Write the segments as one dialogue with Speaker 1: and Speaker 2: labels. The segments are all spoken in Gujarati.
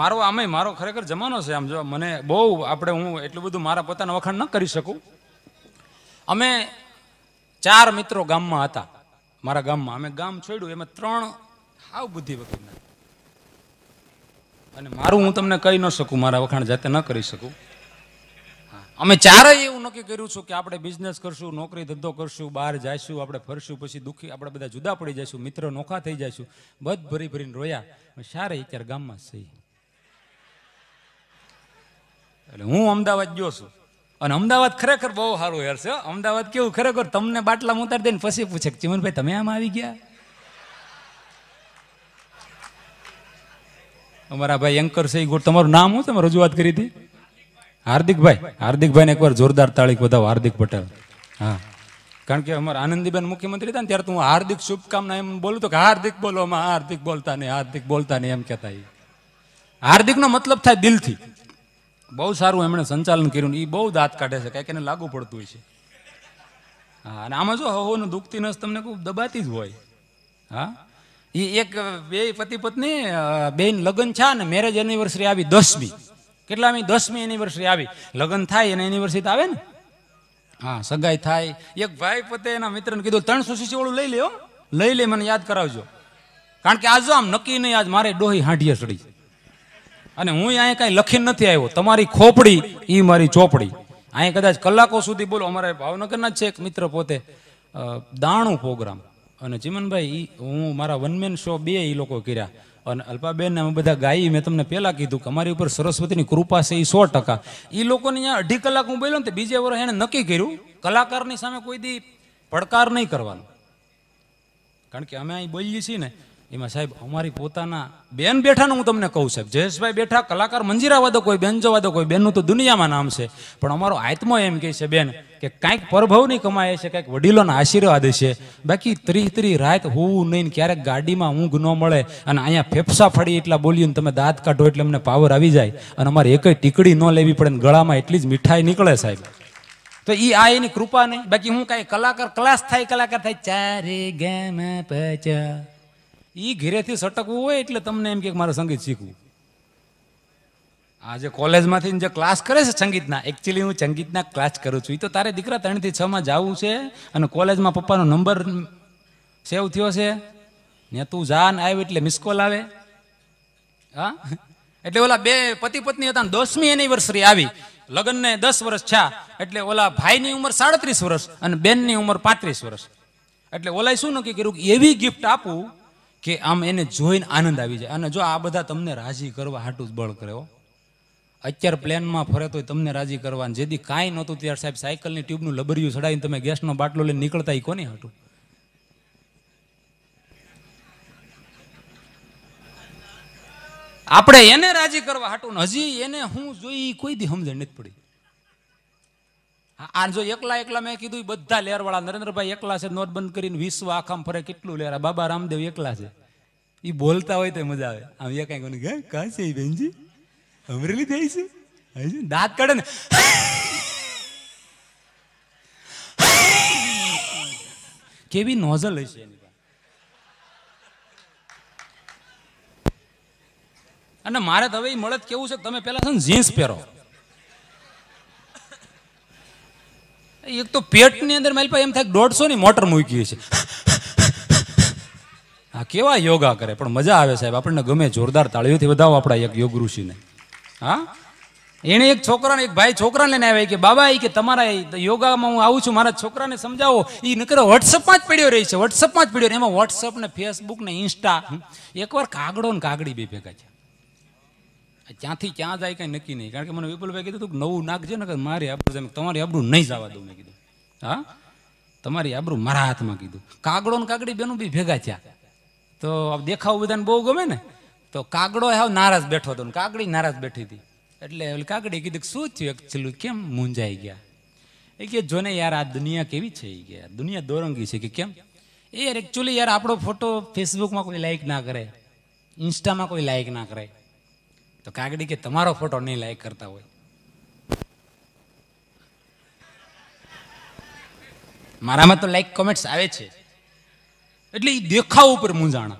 Speaker 1: મારો આમે મારો ખરેખર જમાનો છે. આમ જો મને બહુ આપણે હું એટલું બધું મારા પોતાના વખાણ ન કરી શકું. અમે ચાર મિત્રો ગામમાં હતા, મારા ગામમાં. અમે ગામ છોડ્યું, એમાં ત્રણ હાવ બુદ્ધિ વગરના અને મારું હું તમને કહી ન શકું, મારા વખાણ જાતે ન કરી શકું. અમે ચારેય એવું નક્કી કર્યું છું કે આપણે બિઝનેસ કરશું, નોકરી ધંધો કરશું, બહાર જઈશું, આપણે ફરશું, પછી દુઃખી, આપણે બધા જુદા પડી જઈશું, મિત્ર નોખા થઈ જઈશું, બધ ભરી ભરીને રોયા. સારા અત્યારે ગામમાં સહી એટલે હું અમદાવાદ ગયો છું. અને અમદાવાદ ખરેખર બહુ સારું હેર છે. અમદાવાદ કેવું? ખરેખર તમને બાટલા ઉતારી દઈને પછી પૂછે ચિમનભાઈ, તમે આમાં આવી ગયા? અમારા ભાઈ એન્કર છે, ઈ તમારું નામ હું તમે રજૂઆત કરી હતી? હાર્દિકભાઈ. હાર્દિકભાઈને એકવાર જોરદાર તાળીક વધાવો, હાર્દિક પટેલ. હા. કારણ કે અમારા આનંદીબેન મુખ્યમંત્રી હતા ને, ત્યારે હું હાર્દિક શુભકામના એમ બોલું તો કે હાર્દિક બોલો હાર્દિક બોલતા નહીં, હાર્દિક બોલતા નહીં એમ કહેતા. હાર્દિકનો મતલબ થાય દિલથી. બહુ સારું એમણે સંચાલન કર્યું એ બહુ દાંત કાઢે છે, કંઈક એને લાગુ પડતું હોય છે. હા, અને આમાં જો હવોનું દુખતી નસ તમને ખૂબ દબાતી જ હોય. હા? એ એક બે પતિ પત્ની બેન લગ્ન છે ને મેરેજ એનિવર્સરી આવી દસમી. કેટલામી? દસમી એનિવર્સરી આવી. લગ્ન થાય એને એનિવર્સરી આવે ને? હા, સગાઈ થાય. એક ભાઈ પોતે એના મિત્રને કીધું ત્રણસો સીસી વાળું લઈ લે લઈ લે, મને યાદ કરાવજો. કારણ કે આજ આમ નક્કી નહીં, આજ મારે ડોહી હાંઢીએ સડી અને હું અહીંયા કાંઈ લખીને નથી આવ્યો. તમારી ખોપડી એ મારી ચોપડી. અહીંયા કદાચ કલાકો સુધી બોલો. અમારે ભાવનગરના છે એક મિત્ર પોતે. દાણું પ્રોગ્રામ. અને ચીમનભાઈ હું મારા વન મેન શો બે એ લોકો કર્યા. અને અલ્પાબેન અમે બધા ગાઈ. મેં તમને પહેલાં કીધું કે અમારી ઉપર સરસ્વતીની કૃપા છે એ સો ટકા. એ લોકોને અહીંયા અઢી કલાક હું બોલ્યો ને તે બીજે વર્ષ એને નક્કી કર્યું, કલાકારની સામે કોઈ દી પડકાર નહીં કરવાનો. કારણ કે અમે અહીં બોલીએ છીએ ને એમાં સાહેબ, અમારી પોતાના બેન બેઠાનું હું તમને કહું સાહેબ, જયેશભાઈ બેઠા કલાકાર મંજીરા વાદક કોઈ, બેન જો વાદક કોઈ, બેનનું તો દુનિયામાં નામ છે. પણ અમારો આત્મો એમ કહે છે, બેન, કે કાંઈક પરભવની કમાય છે, કાંઈક વડીલોના આશીર્વાદ છે. બાકી ત્રી ત્રી રાત હોવું નહીં, ક્યારેક ગાડીમાં ઊંઘ ન મળે અને અહીંયા ફેફસા ફળી એટલા બોલ્યું તમે દાંત કાઢો એટલે અમને પાવર આવી જાય અને અમારે એકય ટીકડી ન લેવી પડે ને ગળામાં એટલી જ મીઠાઈ નીકળે સાહેબ. તો ઈ આ એની કૃપા નહીં. બાકી હું કાંઈ કલાકાર ક્લાસ થાય, કલાકાર થાય, ચારે ગેમ પચ ઈ ઘેરેથી સટકવું હોય એટલે તમને એમ કે મારે સંગીત શીખવું. આ જે કોલેજમાંથી જે ક્લાસ કરે છે સંગીતના એકચ્યુઅલી હું સંગીતના ક્લાસ કરું છું. એ તો તારે દીકરા ત્રણથી છ માં જવું છે અને કોલેજમાં પપ્પાનો નંબર સેવ થયો છે. ને તું જા ને આવ્યો એટલે મિસ કોલ આવે. હા? એટલે ઓલા બે પતિ પત્ની હતા દસમી એનિવર્સરી આવી. લગ્નને દસ વર્ષ થયા. એટલે ઓલા ભાઈની ઉંમર સાડત્રીસ વર્ષ અને બેનની ઉંમર પાંત્રીસ વર્ષ. એટલે ઓલાએ શું નક્કી કર્યું કે એવી ગિફ્ટ આપું કે આમ એને જોઈને આનંદ આવી જાય. અને જો આ બધા તમને રાજી કરવા હાટું જ બળ કર્યો અત્યારે પ્લેનમાં ફરે તોય તમને રાજી કરવાનું. જેથી કાંઈ નહોતું ત્યારે સાહેબ સાયકલની ટ્યુબનું લબરિયું ચડાવીને તમે ગેસનો બાટલો લઈને નીકળતા એ કોની હાટું? આપણે એને રાજી કરવા હાટું હજી એને હું જોઈ કોઈ દી સમજણ નથી પડી. આ- જો એકલા એકલા મેં કીધું બધા લેરવાળા નરેન્દ્રભાઈ એકલા છે, નોટ બંધ કરીને વિશ્વ આખામ ફરે કેટલું લેરા? બાબા રામદેવ એકલા છે. એ બોલતા હોય તો મજા આવે. આમ એ કઈ કોની કાં છે એ બેનજી? અમરેલી થાય છે? દાંત કાઢે ને. કેવી નોઝલ હશે અને મારે તો હવે મળત કેવું છે તમે પેલા છે ને જીન્સ પહેરો. એક તો પેટની અંદર મારી પાસે એમ થાય દોઢસો ની મોટર મૂકી છે. હા કેવા યોગા કરે? પણ મજા આવે સાહેબ, આપણને ગમે જોરદાર તાળીઓથી વધાવો આપણા એક યોગ ઋષિને. હા? એણે એક છોકરાને, એક ભાઈ છોકરાને લઈને આવ્યા કે, બાબા એ કે તમારા યોગામાં હું આવું છું, મારા છોકરાને સમજાવો. એ નકરો વોટ્સઅપમાં જ પડ્યો રહી છે વોટ્સઅપમાં જ પડ્યો. એમાં વોટ્સઅપ ને ફેસબુક ને ઇન્સ્ટા એકવાર કાગડો ને કાગડી બે ભેગા છે ત્યાંથી ક્યાં જાય કંઈ નક્કી નહીં. કારણ કે મને વિપુલભાઈ કીધું હતું નવું નાખજો ને કે મારી આબરૂ તમારે તમારી આબરૂ નહીં જવા દઉં મેં કીધું. હા? તમારી આબરૂ મારા હાથમાં કીધું. કાગડો ને કાગડી બેનું બી ભેગા થયા. તો દેખાવ બધાને બહુ ગમે ને? તો કાગડો હાવ નારાજ બેઠો હતો કાગડી નારાજ બેઠી હતી. એટલે કાગડી કીધું શું થયું? એકચ્યુઅલી કેમ મૂંઝાઈ ગયા? એ કે જોને યાર, આ દુનિયા કેવી છે? એ કે દુનિયા દોરંગી છે કે કેમ? એ યાર એકચ્યુઅલી યાર, આપણો ફોટો ફેસબુકમાં કોઈ લાઈક ના કરે. ઇન્સ્ટામાં કોઈ લાઈક ના કરે. તો કાગડી કે તમારો ફોટો નહીં લાઈક કરતા હોય. મારામાં તો લાઈક કોમેન્ટ્સ આવે છે. એટલે એ દેખાવ ઉપર મૂંઝાણા.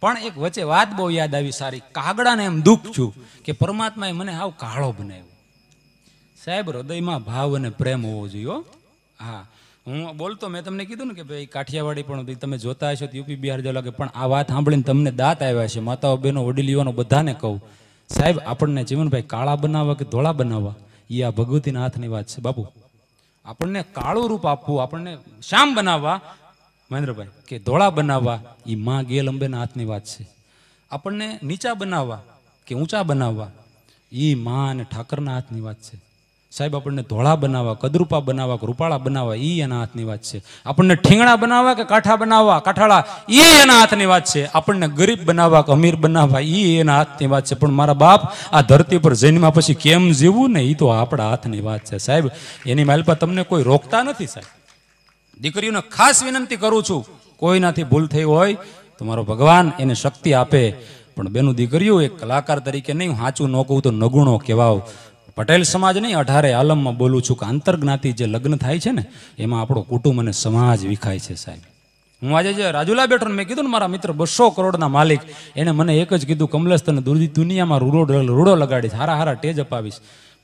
Speaker 1: પણ એક વચ્ચે વાત બહુ યાદ આવી સારી. કાગડાને એમ દુઃખ છું કે પરમાત્માએ મને આવ કાળો બનાવ્યો. સાહેબ, હૃદયમાં ભાવ અને પ્રેમ હોવો જોઈએ હો. હા. બોલતો, મેં તમને કીધું ને કે ભાઈ, કાઠિયાવાડી પણ તમે જોતા હશો યુપી બિહાર જેવા લાગે. પણ આ વાત સાંભળીને તમને દાંત આવ્યા છે. માતાઓ, બહેનો, વડીલ, યુવાનો બધાને કહું. સાહેબ, આપણને જીવનભાઈ કાળા બનાવવા કે ધોળા બનાવવા? એ આ ભગવતીના હાથની વાત છે બાપુ આપણને કાળું રૂપ આપવું, આપણને શ્યામ બનાવવા? મહેન્દ્રભાઈ, કે ધોળા બનાવવા? એ માં ગેલ અંબેના હાથની વાત છે. આપણને નીચા બનાવવા કે ઊંચા બનાવવા? એ માં અને ઠાકરના હાથની વાત છે. સાહેબ, આપણને ધોળા બનાવવા, કદરૂપા બનાવવા રૂપાળા બનાવવા એ એના હાથની વાત છે. આપણને ઠીંગણા બનાવવા કે કાંઠા બનાવવા, કાંઠાળા એ એના હાથની વાત છે. આપણને ગરીબ બનાવવા કે અમીર બનાવવા એ એના હાથની વાત છે. પણ મારા બાપ આ ધરતી પર જૈનમાં પછી કેમ જીવવું ને એ તો આપણા હાથની વાત છે. સાહેબ, એની માલપા તમને કોઈ રોકતા નથી, સાહેબ. દીકરીઓને ખાસ વિનંતી કરું છું, કોઈનાથી ભૂલ થઈ હોય તો મારો ભગવાન એને શક્તિ આપે. પણ બેનું દીકરીઓ એક કલાકાર તરીકે નહીં, હું સાચું ન કહું તો નગુણો કહેવાવ પટેલ સમાજ નહીં, અઢારે આલમમાં બોલું છું કે આંતરજ્ઞાતિ જે લગ્ન થાય છે ને, એમાં આપણો કુટુંબ અને સમાજ વિખાય છે સાહેબ. હું આજે જે રાજુલા બેઠો મેં કીધું ને મારા મિત્ર બસો કરોડના માલિક એને મને એક જ કીધું કમલેશ તને દુનિ- દુનિયામાં રૂડો રૂડો લગાડીશ હારા હારા ટેજ અપાવીશ.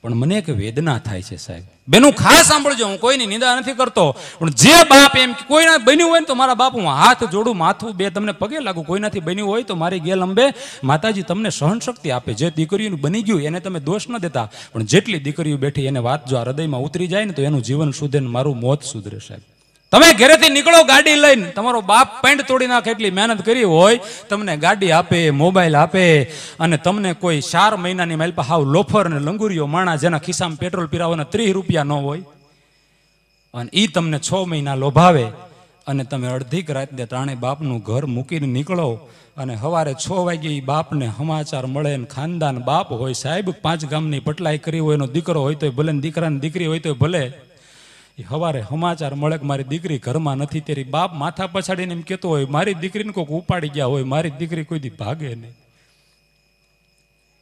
Speaker 1: પણ મને એક વેદના થાય છે સાહેબ. બેનું ખાસ સાંભળજો, હું કોઈની નિંદા નથી કરતો, પણ જે બાપ એમ કોઈના બન્યું હોય ને તો મારા બાપ, હું હાથ જોડું, માથું બે તમને પગે લાગુ, કોઈનાથી બન્યું હોય તો મારી ગેલ અંબે, માતાજી તમને સહન શક્તિ આપે. જે દીકરીઓનું બની ગયું, એને તમે દોષ ન દેતા, પણ જેટલી દીકરીઓ બેઠી, એને વાત જો આ હૃદયમાં ઉતરી જાય ને તો એનું જીવન સુધરે ને મારું મોત સુધરે સાહેબ. તમે ઘરેથી નીકળો ગાડી લઈને. તમારો બાપ પેન્ટ તોડી નાખે એટલી મહેનત કરી હોય, તમને ગાડી આપે, મોબાઈલ આપે, અને તમને કોઈ ચાર મહિનાની માલપા હાવ લોફર ને લંગુરીઓ માણા જેના ખિસ્સામાં પેટ્રોલ પીરાવાના ત્રીસ રૂપિયા ન હોય. અને એ તમને છ મહિના લોભાવે, અને તમે અડધીક રાતને ત્રણે બાપનું ઘર મૂકીને નીકળો, અને સવારે છ વાગે એ બાપને સમાચાર મળે ને ખાનદાન બાપ હોય સાહેબ, પાંચ ગામની પટલાઈ કરી હોય એનો દીકરો હોય તોય ભલે દીકરાની દીકરી હોય તોય ભલે. એ હવારે સમાચાર મળે કે મારી દીકરી ઘરમાં નથી, તેરી બાપ માથા પછાડીને એમ કહેતો હોય, મારી દીકરીને કોઈક ઉપાડી ગયા હોય, મારી દીકરી કોઈ દી ભાગે નહીં.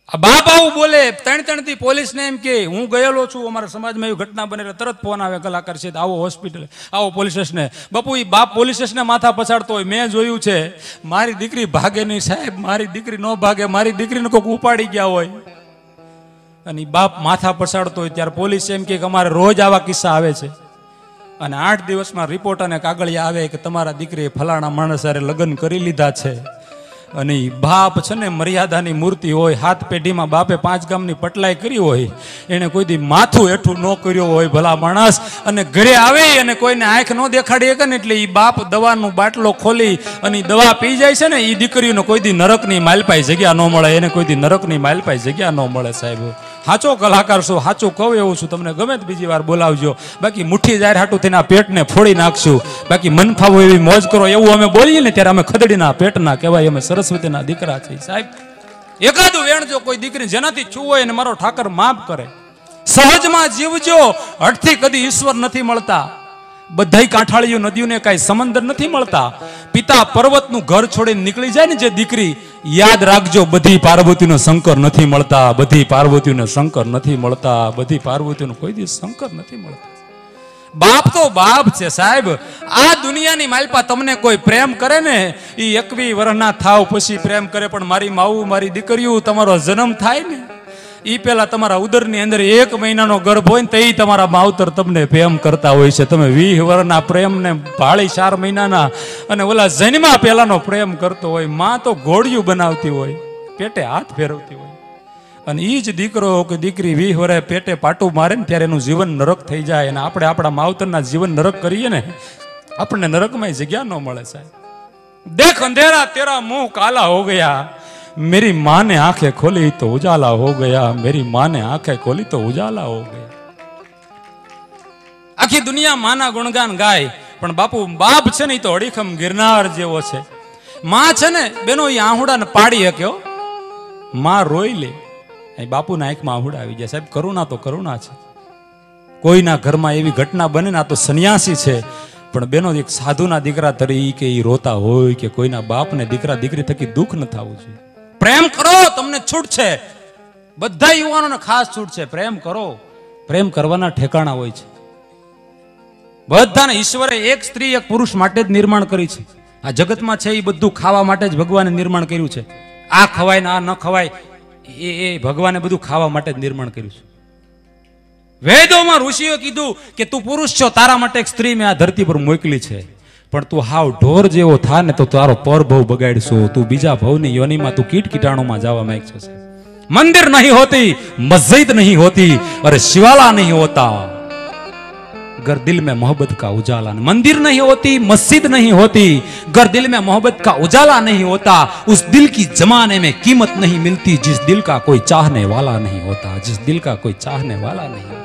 Speaker 1: આ બાપ આવું બોલે, ત્રણ ત્રણથી પોલીસને એમ કે, હું ગયેલો છું, અમારા સમાજમાં એવી ઘટના બને એટલે તરત ફોન આવે, કલાકાર છે, આવો હોસ્પિટલ, આવો પોલીસ સ્ટેશને. બાપુ એ બાપ પોલીસ સ્ટેશને માથા પછાડતો હોય, મેં જોયું છે, મારી દીકરી ભાગે નહીં, સાહેબ, મારી દીકરી ન ભાગે, મારી દીકરીને કોઈક ઉપાડી ગયા હોય. અને બાપ માથા પછાડતો હોય, ત્યારે પોલીસ એમ કે અમારે રોજ આવા કિસ્સા આવે છે. અને આઠ દિવસમાં રિપોર્ટ અને કાગળિયા આવે કે તમારા દીકરીએ ફલાણા માણસ હારે લગ્ન કરી લીધા છે. અને બાપ છે ને મર્યાદાની મૂર્તિ હોય, હાથ પેઢીમાં બાપે પાંચ ગામની પટલાઈ કરી હોય, એને કોઈ દી માથું હેઠું ન કર્યો હોય ભલા માણસ. અને ઘરે આવે અને કોઈને આંખ ન દેખાડી કે ને એટલે એ બાપ દવાનું બાટલો ખોલી અને દવા પી જાય છે ને એ દીકરીઓને કોઈ દી નરકની માલપાઈ જગ્યા ન મળે, એને કોઈ દી નરકની માલપાઈ જગ્યા ન મળે સાહેબ. સાચો કલાકાર છું સાચું કહું એવું છું. તમને ગમે તે બીજી વાર બોલાવજો. બાકી મુઠ્ઠી જાહેર હાટું તેના પેટને ફોડી નાખશું. બાકી મન ફાવો એવી મોજ કરો. એવું અમે બોલીએ ને ત્યારે અમે ખદડીના પેટના કહેવાય. અમે સરસ્વતીના દીકરા છીએ. સાહેબ, એકાદું વેણ જો કોઈ દીકરી જેનાથી છું હોય એને મારો ઠાકર માફ કરે. સહજમાં જીવજો. હઠથી કદી ઈશ્વર નથી મળતા. બધાય કાંઠાળીઓ નદીઓને કાંઈ સમંદર નથી મળતા. પિતા પર્વતનું ઘર છોડીને નીકળી જાય ને જે દીકરી, યાદ રાખજો, બધી પાર્વતીનો શંકર નથી મળતા, બધી પાર્વતીઓને શંકર નથી મળતા, બધી પાર્વતીઓને કોઈ દિવસ શંકર નથી મળતા. બાપ તો બાપ છે સાહેબ. આ દુનિયાની માલપા તમને કોઈ પ્રેમ કરે ને એ એકવી વર્ષના થાવ પછી પ્રેમ કરે, પણ મારી માવું, મારી દીકરીઓ, તમારો જન્મ થાય ને. ઈ પેલા તમારા ઉદરની અંદર એક મહિનાનો ગર્ભ હોય ને તે તમારા માવતર તમને પ્રેમ કરતા હોય છે. તમે વીહ વર્ષના પ્રેમને ભાળી ચાર મહિનાના અને ઓલા જન્મા પહેલાનો પ્રેમ કરતો હોય, માં તો ઘોડિયું બનાવતી હોય, પેટે હાથ ફેરવતી હોય. અને એ જ દીકરો કે દીકરી વીહ વરે પેટે પાટું મારે ને ત્યારે એનું જીવન નરક થઈ જાય અને આપણે આપણા માવતરના જીવન નરક કરીએ ને, આપણને નરકમાં જગ્યા ન મળે સાહેબ. દેખ અંધેરા, તેરા મુંહ કાલા હો ગયા. मेरी माँ ने आंखें खोली तो उजाला हो गया मेरी माँ ने आंखें खोली तो उजाला हो गया આખી દુનિયા માના ગુણગાન ગાય પણ બાપુ બાપ છે ને ઈ તો અડીખમ ગિરનાર જેવો છે માં છે ને બેનો ઈ આહુડાને પાડી હક્યો માં રોઈ લે અહીં બાપુના આંખમાં આહુડા આવી ગયા સાહેબ કરુણા તો કરુણા છે કોઈના ઘરમાં એવી ઘટના બને ને આ તો સંન્યાસી છે પણ બેનો એક સાધુના દીકરા તરીકે ઈ રોતા હોય કે કોઈના બાપને દીકરા દીકરી થકી દુઃખ ન થવું જોઈએ પ્રેમ કરો, તમને છૂટ છે. બધા યુવાનોને ખાસ છૂટ છે. પ્રેમ કરો. પ્રેમ કરવાના ઠેકાણા હોય છે. બધાને ઈશ્વરે એક સ્ત્રી, એક પુરુષ માટે જ નિર્માણ કરી છે. આ જગતમાં છે એ બધું ખાવા માટે જ ભગવાને નિર્માણ કર્યું છે. આ ખવાય ને આ ન ખવાય, એ એ ભગવાને બધું ખાવા માટે જ નિર્માણ કર્યું છે. વેદોમાં ઋષિઓ કીધું કે તું પુરુષ છો, તારા માટે એક સ્ત્રી મેં આ ધરતી પર મોકલી છે. પણ તું હાવ ઢોર જેવો થા ને તો તારો પરભવ બગાડશો તું બીજા ભવની યોનીમાં તું કીટ કીટાણુમાં જવા માંગશો છે મંદિર નહીં હોતી મસ્જિદ नहीं होती और शिवाला नहीं होता गर दिल में मोहब्बत का उजाला मंदिर नहीं होती मस्जिद नहीं होती गर दिल में मोहब्बत का उजाला नहीं होता उस दिल की जमाने में कीमत नहीं मिलती जिस दिल का कोई चाहने वाला नहीं होता जिस दिल का कोई चाहने वाला नहीं होता